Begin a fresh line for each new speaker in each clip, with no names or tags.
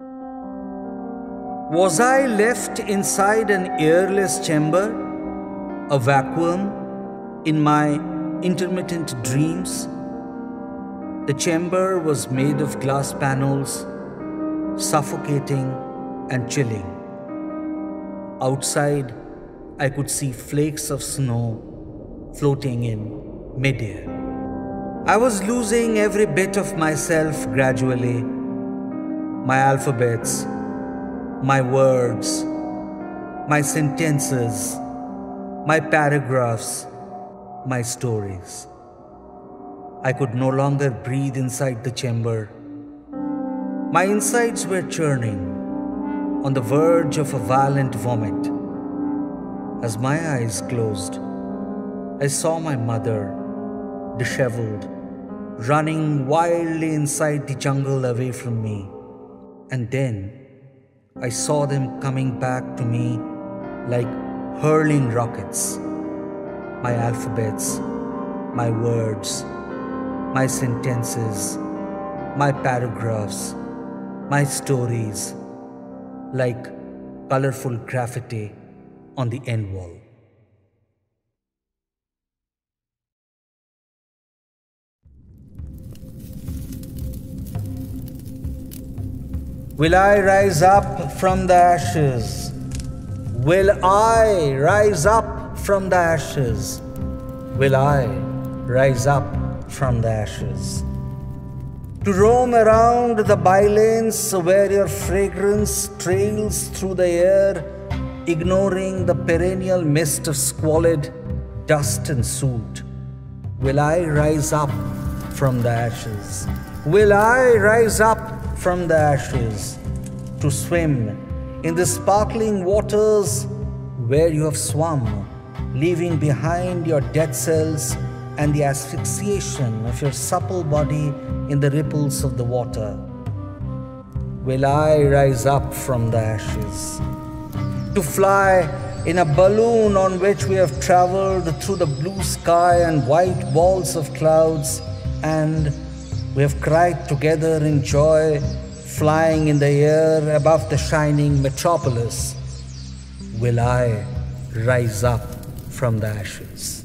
Was I left inside an airless chamber, a vacuum in my intermittent dreams? The chamber was made of glass panels, suffocating and chilling. Outside, I could see flakes of snow floating in midair. I was losing every bit of myself gradually. My alphabets, my words, my sentences, my paragraphs, my stories. I could no longer breathe inside the chamber. My insides were churning, on the verge of a violent vomit. As my eyes closed, I saw my mother, disheveled, running wildly inside the jungle away from me. And then I saw them coming back to me like hurling rockets. My alphabets, my words, my sentences, my paragraphs, my stories, like colorful graffiti on the end wall. Will I rise up from the ashes? Will I rise up from the ashes? Will I rise up from the ashes? To roam around the bylanes where your fragrance trails through the air ignoring the perennial mist of squalid dust and soot? Will I rise up from the ashes? Will I rise up from the ashes to swim in the sparkling waters where you have swum, leaving behind your dead cells and the asphyxiation of your supple body in the ripples of the water? Will I rise up from the ashes? to fly in a balloon on which we have traveled through the blue sky and white walls of clouds, and we have cried together in joy, flying in the air above the shining metropolis. Will I rise up from the ashes?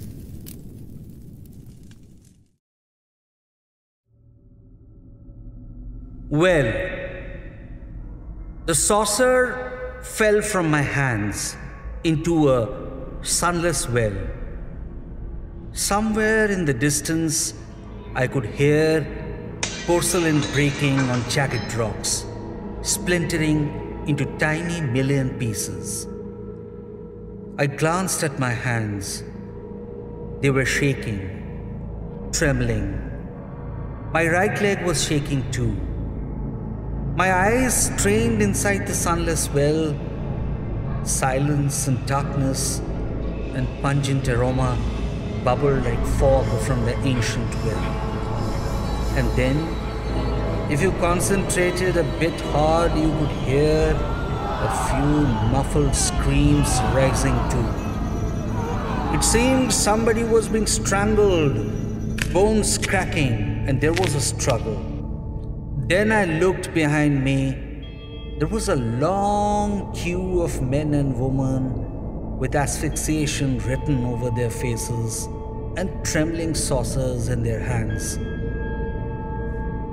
Well, the saucer fell from my hands into a sunless well. Somewhere in the distance, I could hear porcelain breaking on jagged rocks, splintering into tiny million pieces. I glanced at my hands. They were shaking, trembling. My right leg was shaking too. My eyes strained inside the sunless well, silence and darkness and pungent aroma bubbled like fog from the ancient well. And then, if you concentrated a bit hard, you could hear a few muffled screams rising too. It seemed somebody was being strangled, bones cracking, and there was a struggle. Then I looked behind me. There was a long queue of men and women with asphyxiation written over their faces and trembling saucers in their hands.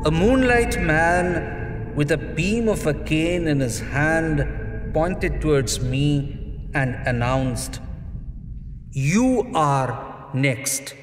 A moonlight man with a beam of a cane in his hand pointed towards me and announced, You are next.